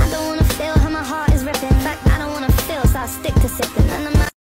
I don't wanna feel how my heart is ripping. In fact, I don't wanna feel, so I stick to sipping.